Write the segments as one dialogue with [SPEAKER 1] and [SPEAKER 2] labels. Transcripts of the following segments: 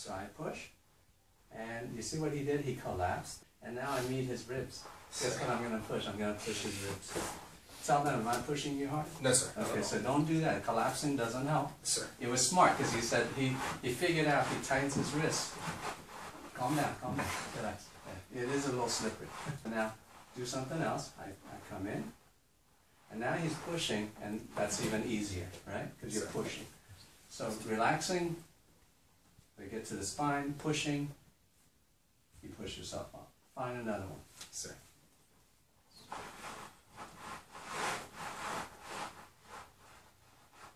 [SPEAKER 1] So I push, and you see what he did? He collapsed, and now I meet his ribs. Guess what I'm gonna push? I'm gonna push his ribs. Tell them, am I pushing you hard?
[SPEAKER 2] No, sir.
[SPEAKER 1] Okay, so don't do that. Collapsing doesn't help.
[SPEAKER 2] Sir.
[SPEAKER 1] It was smart because he said he, he figured out he tightens his wrist. Calm down, calm down, relax. It is a little slippery. Now, do something else. I, I come in, and now he's pushing, and that's even easier, right? Because you're pushing. So relaxing, we get to the spine, pushing, you push yourself up. Find another one.
[SPEAKER 2] Sir.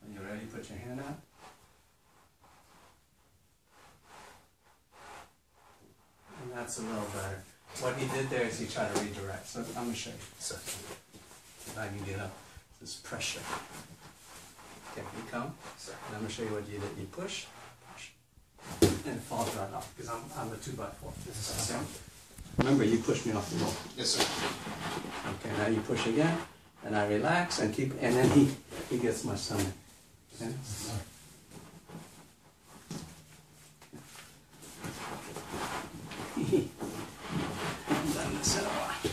[SPEAKER 1] When you're ready, put your hand out. And that's a little better. What he did there is he tried to redirect. So I'm gonna show you.
[SPEAKER 2] Sir.
[SPEAKER 1] If I can get up, this pressure. Okay, you come.
[SPEAKER 2] Sir.
[SPEAKER 1] And I'm gonna show you what you did. You push, and it falls right off because I'm, I'm a two by four.
[SPEAKER 2] Sir.
[SPEAKER 1] Remember, you push me off the wall.
[SPEAKER 2] Yes, sir.
[SPEAKER 1] Okay, now you push again, and I relax and keep, and then he, he gets my stomach. Okay? Haven't done this in a while.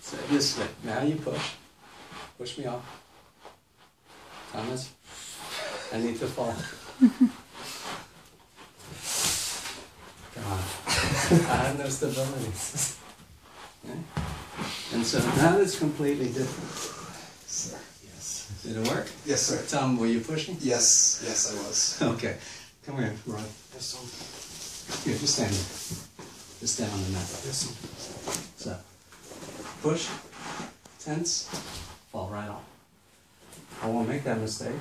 [SPEAKER 1] So this way, now you push. Push me off. Thomas, I need to fall. I have no stability. Okay? And so that is completely different.
[SPEAKER 2] Sir. Yes.
[SPEAKER 1] Did it work?
[SPEAKER 2] Yes, sir.
[SPEAKER 1] Tom, were you pushing?
[SPEAKER 2] Yes. Yes, I was.
[SPEAKER 1] Okay. Come here, Roy.
[SPEAKER 2] Yes, sir.
[SPEAKER 1] Here, just stand there. Just stand on the mat.
[SPEAKER 2] Yes, sir.
[SPEAKER 1] So, push, tense, fall right off. I won't make that mistake.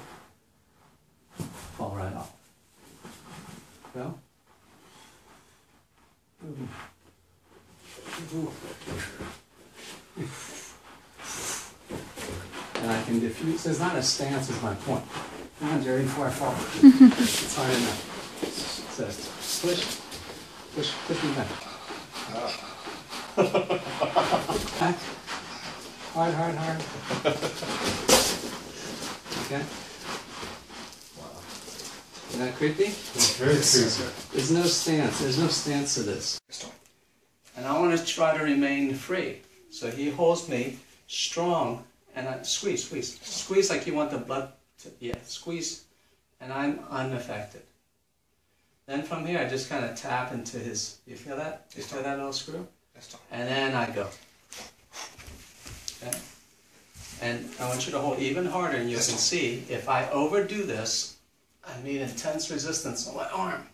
[SPEAKER 1] Fall right off. Go. And I can diffuse. It's not a stance, is my point. Come on, Jerry, before I fall. it's hard enough. So, push, push, push me back. Back. Hard, hard, hard. Okay? Isn't that creepy?
[SPEAKER 2] Very yes.
[SPEAKER 1] There's no stance. There's no stance to this. And I want to try to remain free. So he holds me strong and I squeeze, squeeze. Squeeze like you want the blood to, yeah, squeeze. And I'm unaffected. Then from here, I just kind of tap into his, you feel that? You feel that little screw? And then I go. Okay? And I want you to hold even harder, and you can see if I overdo this, I need intense resistance on my arm.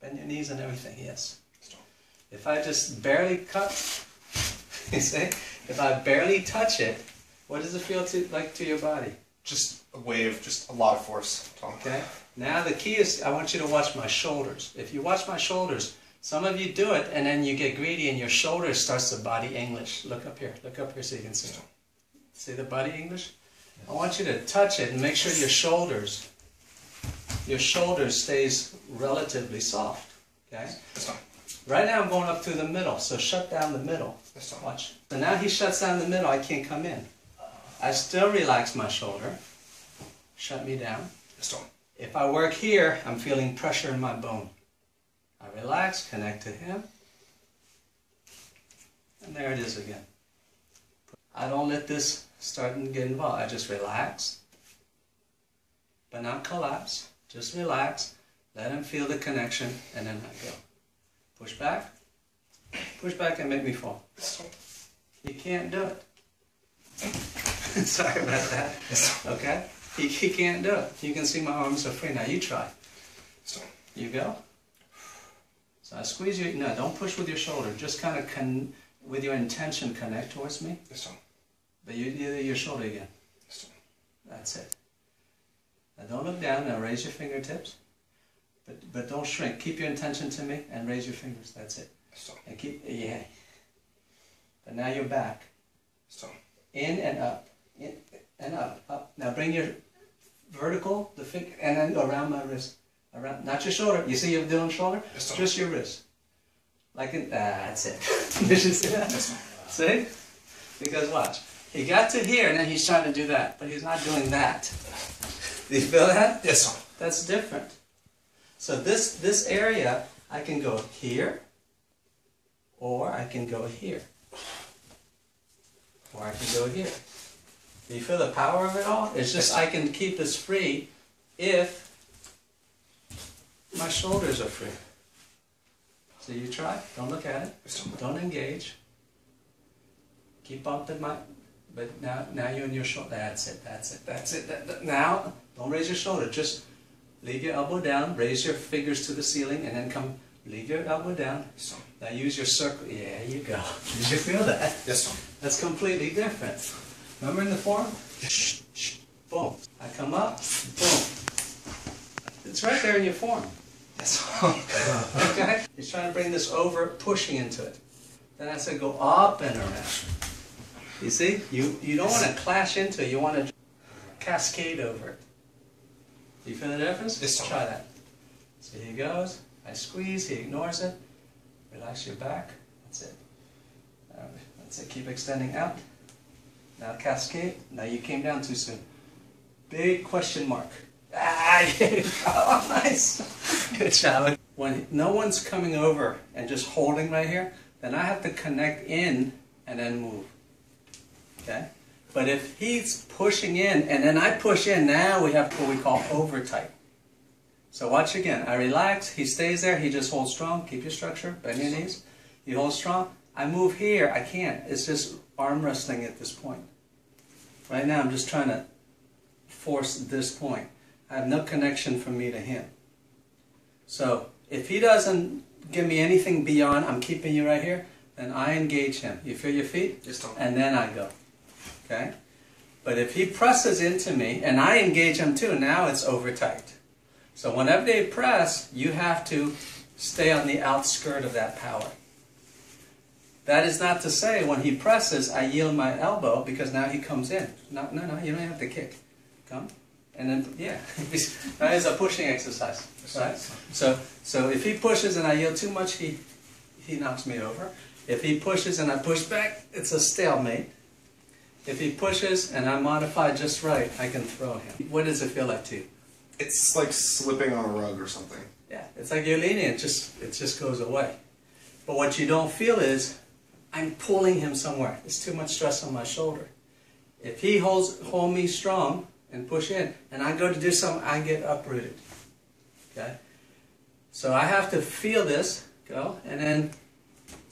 [SPEAKER 1] Bend your knees and everything, yes.
[SPEAKER 2] Sir.
[SPEAKER 1] If I just barely cut, you see, if I barely touch it, what does it feel to, like to your body?
[SPEAKER 2] Just a wave, just a lot of force, Tom.
[SPEAKER 1] Okay? Now the key is I want you to watch my shoulders. If you watch my shoulders, some of you do it and then you get greedy and your shoulders starts to body English. Look up here. Look up here so you can see. See the body English? I want you to touch it and make sure your shoulders, your shoulder stays relatively soft. Okay?
[SPEAKER 2] Yes, sir.
[SPEAKER 1] Right now I'm going up through the middle, so shut down the middle.
[SPEAKER 2] Yes, sir.
[SPEAKER 1] Watch. So now he shuts down the middle, I can't come in. I still relax my shoulder. Shut me down.
[SPEAKER 2] Yes, sir.
[SPEAKER 1] If I work here, I'm feeling pressure in my bone. I relax, connect to him. And there it is again. I don't let this start and get involved. I just relax, but not collapse. Just relax. Let him feel the connection, and then I go. Push back. Push back and make me fall. You can't do it. Sorry about that. Okay? He, he can't do it. You can see my arms are free. Now you try. You go. So I squeeze you. No, don't push with your shoulder. Just kind of con, with your intention connect towards me. But you do your shoulder again. That's it. Now don't look down. Now raise your fingertips. But but don't shrink. Keep your intention to me and raise your fingers. That's it.
[SPEAKER 2] Sir.
[SPEAKER 1] And keep yeah. But now you're back.
[SPEAKER 2] Sir.
[SPEAKER 1] in and up, in and up, up. Now bring your vertical, the finger, and then around my wrist, around, not your shoulder. You see you're doing shoulder?
[SPEAKER 2] Sir.
[SPEAKER 1] Just your wrist. Like in, that's it. Did you see that? See? Because watch, he got to here and then he's trying to do that, but he's not doing that. Do you feel that?
[SPEAKER 2] Yes, sir.
[SPEAKER 1] That's different. So this, this area, I can go here, or I can go here. Or I can go here. Do you feel the power of it all? It's just I can keep this free if my shoulders are free. So you try, don't look at it, don't engage. Keep the mic, but now, now you're in your shoulder. That's it, that's it, that's it. That- that- Now, don't raise your shoulder, just leave your elbow down, raise your fingers to the ceiling, and then come, leave your elbow down. Now use your circle. Yeah, you go. Did you feel that?
[SPEAKER 2] Yes, Tom.
[SPEAKER 1] That's completely different. Remember in the form? Shh, shh, boom. I come up, boom. It's right there in your form.
[SPEAKER 2] Yes.
[SPEAKER 1] Okay? He's trying to bring this over, pushing into it. Then I said go up and around. You see? You, you don't want to clash into it. You want to cascade over it. Do you feel the difference?
[SPEAKER 2] Yes, Tom.
[SPEAKER 1] Try that. So he goes. I squeeze. He ignores it. Relax your back. That's it. That's it. Keep extending out. Now cascade. Now you came down too soon. Big question mark. Ah, oh, nice. Good job. When no one's coming over and just holding right here, then I have to connect in and then move. Okay? But if he's pushing in and then I push in, now we have what we call over tight. So watch again. I relax, he stays there, he just holds strong. Keep your structure, bend your knees. You hold strong. I move here, I can't. It's just arm wrestling at this point. Right now I'm just trying to force this point. I have no connection from me to him. So if he doesn't give me anything beyond, I'm keeping you right here, then I engage him. You feel your feet?
[SPEAKER 2] Yes.
[SPEAKER 1] And then I go. Okay? But if he presses into me and I engage him too, now it's over tight. So whenever they press, you have to stay on the outskirt of that power. That is not to say when he presses, I yield my elbow because now he comes in. No, no, no, you don't have to kick. Come. And then, yeah, that is a pushing exercise. Right? So, so if he pushes and I yield too much, he, he knocks me over. If he pushes and I push back, it's a stalemate. If he pushes and I modify just right, I can throw him. What does it feel like to you?
[SPEAKER 2] It's like slipping on a rug or something.
[SPEAKER 1] Yeah, it's like you're leaning, it just, it just goes away. But what you don't feel is, I'm pulling him somewhere. It's too much stress on my shoulder. If he holds hold me strong and push in, and I go to do something, I get uprooted. Okay? So I have to feel this, go, and then,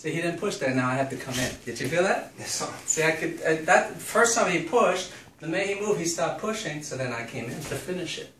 [SPEAKER 1] see, he didn't push there, now I have to come in. Did you feel that?
[SPEAKER 2] Yes, Tom.
[SPEAKER 1] See, I could, uh, that first time he pushed, the minute he moved, he stopped pushing, so then I came in to finish it.